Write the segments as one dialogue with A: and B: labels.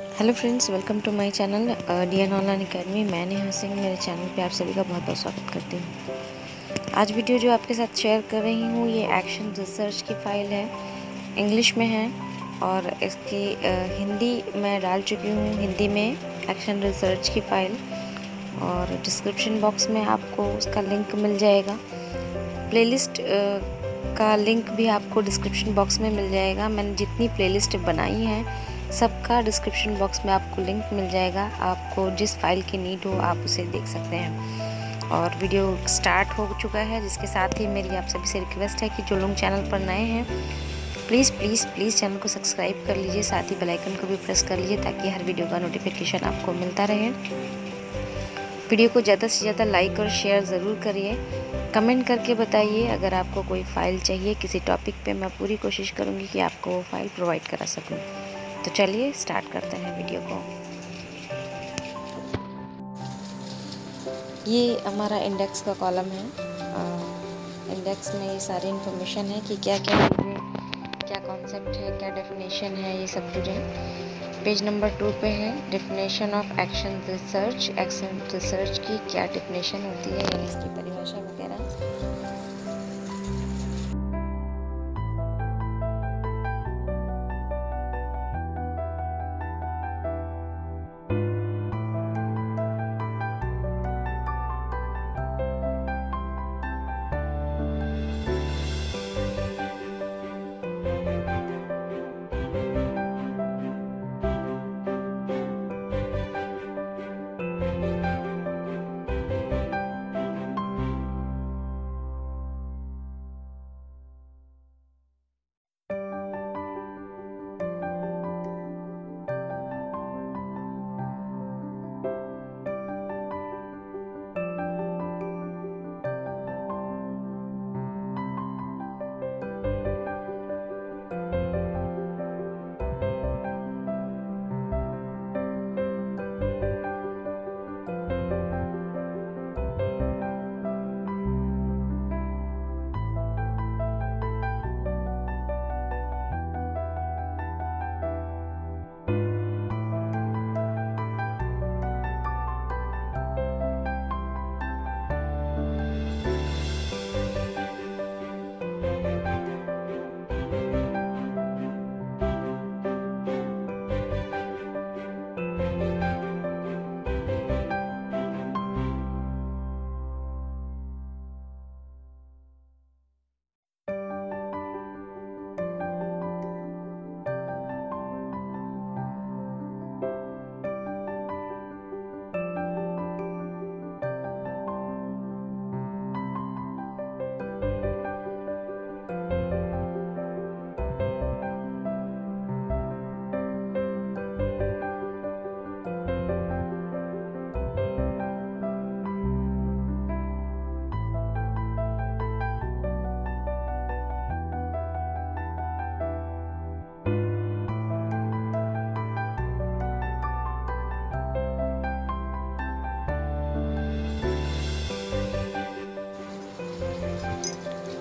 A: Hello friends welcome to my channel D N online academy मैं नेहा सिंह मेरे channel पे आप सभी का बहुत बहुत स्वागत करती हूँ। आज वीडियो जो आपके साथ शेयर कर रही हूँ ये एक्शन रिसर्च की फ़ाइल है। इंग्लिश में है और इसकी uh, हिंदी मैं डाल चुकी हूँ। हिंदी में एक्शन रिसर्च की फ़ाइल और डिस्क्रिप्शन बॉक्स में आपको उसका लिंक मिल जाएगा। प्लेलिस्ट uh, का लिंक भी आपको डिस्क्रिप्शन बॉक्स में मिल जाएगा। मैंने जितनी प्लेलिस्ट बनाई है सबका डिस्क्रिप्शन बॉक्स में आपको लिंक मिल जाएगा। आपको जिस फ़ाइल की नीड हो, आप उसे देख सकते हैं। और वीडियो स्टार्ट हो चुका है, जिसके साथ ही मेरी आप सभी से रिक्वेस्ट है कि जो लोग चैनल पर नए हैं प्लीज़ प्लीज़ प्लीज़ चैनल को सब्सक्राइब कर लीजिए। साथ ही बेल आइकन को भी प्रेस कर लीजिए, ताकि हर वीडियो का नोटिफिकेशन आपको मिलता रहे। वीडियो को ज़्यादा से ज़्यादा लाइक और शेयर ज़रूर करिए। कमेंट करके बताइए, अगर आपको कोई फ़ाइल चाहिए किसी टॉपिक पे, मैं पूरी कोशिश करूँगी कि आपको वो फ़ाइल प्रोवाइड करा सकूँ। तो चलिए स्टार्ट करते हैं वीडियो को। ये हमारा इंडेक्स का कॉलम है। इंडेक्स में ये सारी इन्फॉर्मेशन है कि क्या क्या चीज़ें क्या कॉन्सेप्ट है, क्या डेफिनेशन है, ये सब है पेज नंबर टू पे है definition of action research action research की क्या डेफिनेशन होती है इसकी परिभाषा वगैरह।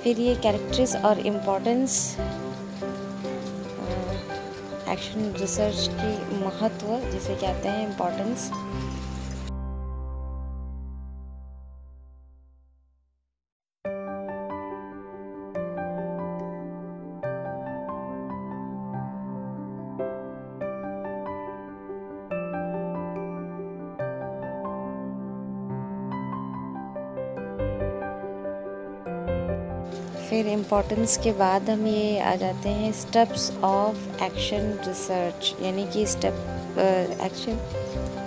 A: फिर ये कैरेक्टर्स और इम्पोर्टेंस एक्शन रिसर्च की महत्व जिसे कहते हैं इम्पोर्टेंस फिर इम्पोर्टेंस के बाद हम ये आ जाते हैं स्टेप्स ऑफ़ एक्शन रिसर्च यानी कि step action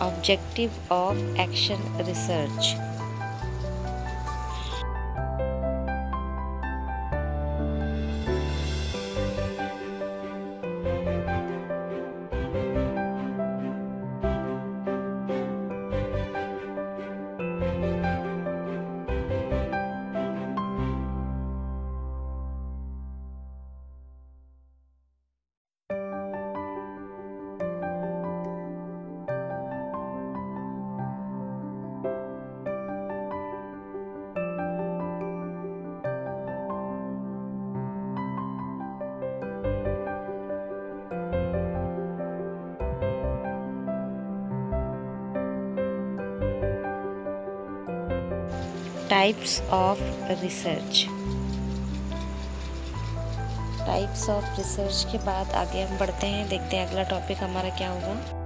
A: objective of action research types of research types of research के बाद आगे हम बढ़ते हैं, देखते हैं अगला टॉपिक हमारा क्या होगा।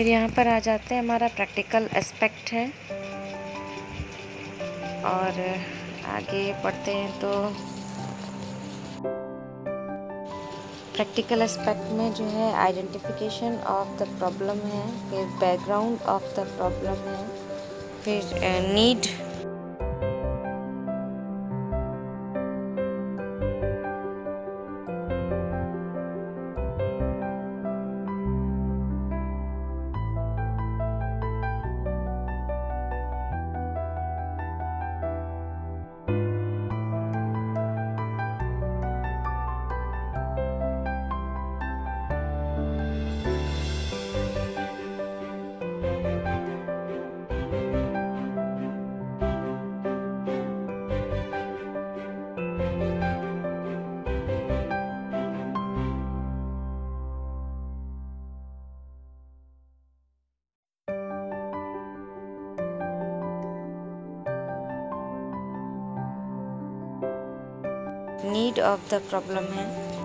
A: फिर यहाँ पर आ जाते हैं। हमारा प्रैक्टिकल एस्पेक्ट है। और आगे पढ़ते हैं तो प्रैक्टिकल एस्पेक्ट में जो है आइडेंटिफिकेशन ऑफ़ द प्रॉब्लम है। फिर बैकग्राउंड ऑफ़ द प्रॉब्लम है। फिर need uh, need of the problem है